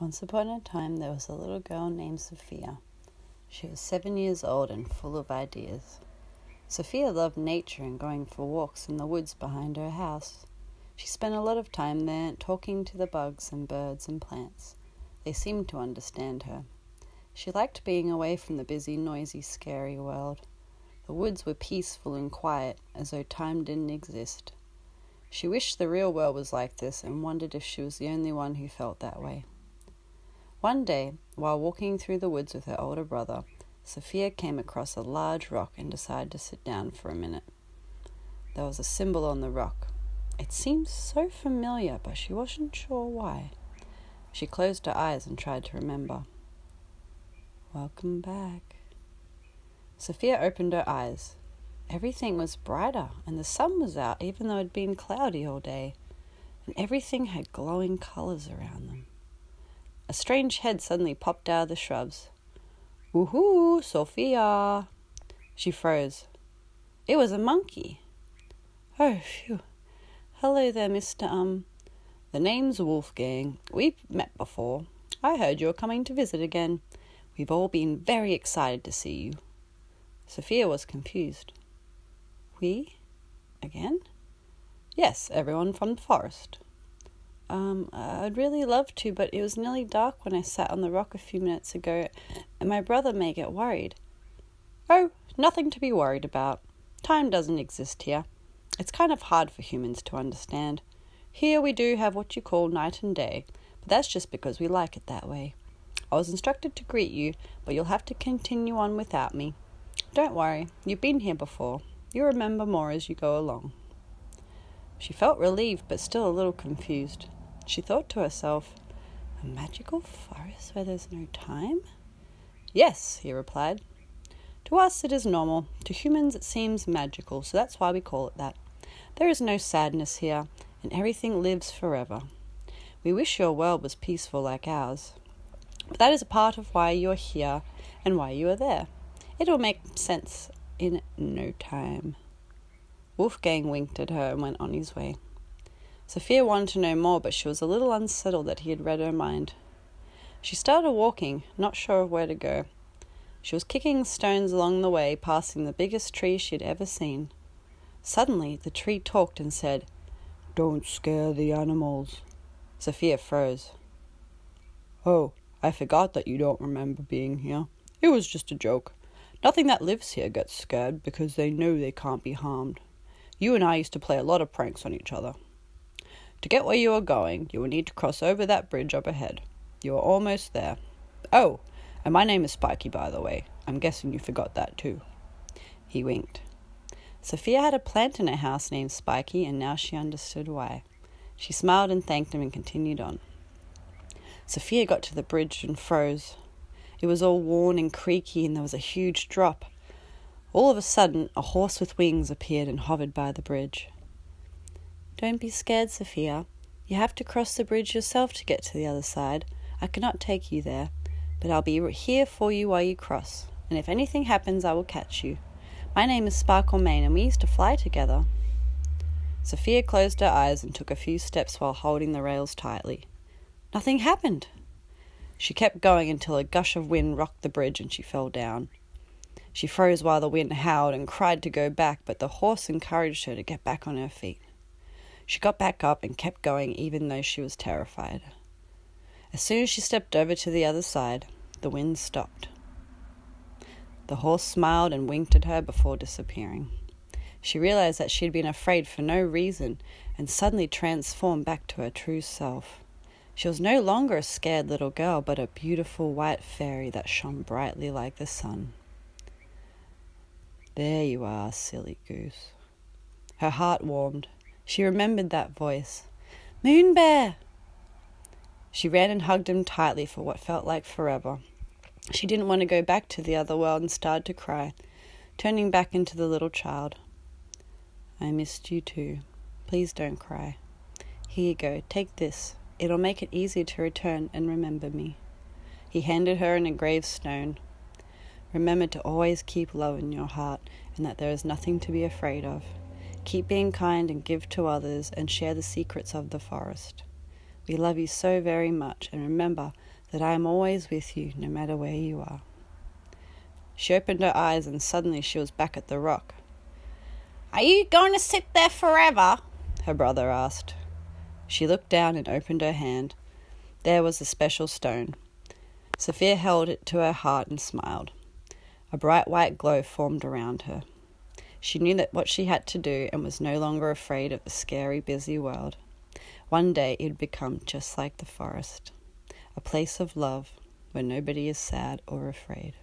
Once upon a time, there was a little girl named Sophia. She was seven years old and full of ideas. Sophia loved nature and going for walks in the woods behind her house. She spent a lot of time there talking to the bugs and birds and plants. They seemed to understand her. She liked being away from the busy, noisy, scary world. The woods were peaceful and quiet, as though time didn't exist. She wished the real world was like this and wondered if she was the only one who felt that way. One day, while walking through the woods with her older brother, Sophia came across a large rock and decided to sit down for a minute. There was a symbol on the rock. It seemed so familiar, but she wasn't sure why. She closed her eyes and tried to remember. Welcome back. Sophia opened her eyes. Everything was brighter, and the sun was out, even though it had been cloudy all day, and everything had glowing colors around them. A strange head suddenly popped out of the shrubs. Woohoo, Sophia! She froze. It was a monkey. Oh, phew. Hello there, Mr. Um. The name's Wolfgang. We've met before. I heard you're coming to visit again. We've all been very excited to see you. Sophia was confused. We? Again? Yes, everyone from the forest. Um, I'd really love to, but it was nearly dark when I sat on the rock a few minutes ago, and my brother may get worried. Oh, nothing to be worried about. Time doesn't exist here. It's kind of hard for humans to understand. Here we do have what you call night and day, but that's just because we like it that way. I was instructed to greet you, but you'll have to continue on without me. Don't worry, you've been here before. You'll remember more as you go along. She felt relieved, but still a little confused. She thought to herself, A magical forest where there's no time? Yes, he replied. To us it is normal. To humans it seems magical, so that's why we call it that. There is no sadness here, and everything lives forever. We wish your world was peaceful like ours. But that is a part of why you're here and why you are there. It will make sense in no time. Wolfgang winked at her and went on his way. Sophia wanted to know more, but she was a little unsettled that he had read her mind. She started walking, not sure of where to go. She was kicking stones along the way, passing the biggest tree she had ever seen. Suddenly, the tree talked and said, Don't scare the animals. Sophia froze. Oh, I forgot that you don't remember being here. It was just a joke. Nothing that lives here gets scared because they know they can't be harmed. You and I used to play a lot of pranks on each other. To get where you are going, you will need to cross over that bridge up ahead. You are almost there. Oh, and my name is Spiky, by the way. I'm guessing you forgot that too. He winked. Sophia had a plant in her house named Spiky, and now she understood why. She smiled and thanked him and continued on. Sophia got to the bridge and froze. It was all worn and creaky, and there was a huge drop. All of a sudden, a horse with wings appeared and hovered by the bridge. Don't be scared, Sophia. You have to cross the bridge yourself to get to the other side. I cannot take you there, but I'll be here for you while you cross, and if anything happens, I will catch you. My name is Sparkle Mane, and we used to fly together. Sophia closed her eyes and took a few steps while holding the rails tightly. Nothing happened. She kept going until a gush of wind rocked the bridge and she fell down. She froze while the wind howled and cried to go back, but the horse encouraged her to get back on her feet. She got back up and kept going even though she was terrified. As soon as she stepped over to the other side, the wind stopped. The horse smiled and winked at her before disappearing. She realized that she had been afraid for no reason and suddenly transformed back to her true self. She was no longer a scared little girl, but a beautiful white fairy that shone brightly like the sun. There you are, silly goose. Her heart warmed. She remembered that voice. Moon Bear! She ran and hugged him tightly for what felt like forever. She didn't want to go back to the other world and started to cry, turning back into the little child. I missed you too. Please don't cry. Here you go, take this. It'll make it easier to return and remember me. He handed her an engraved stone. Remember to always keep love in your heart and that there is nothing to be afraid of. Keep being kind and give to others and share the secrets of the forest. We love you so very much, and remember that I am always with you, no matter where you are. She opened her eyes, and suddenly she was back at the rock. Are you going to sit there forever? her brother asked. She looked down and opened her hand. There was a special stone. Sophia held it to her heart and smiled. A bright white glow formed around her. She knew that what she had to do and was no longer afraid of the scary, busy world. One day it would become just like the forest, a place of love where nobody is sad or afraid.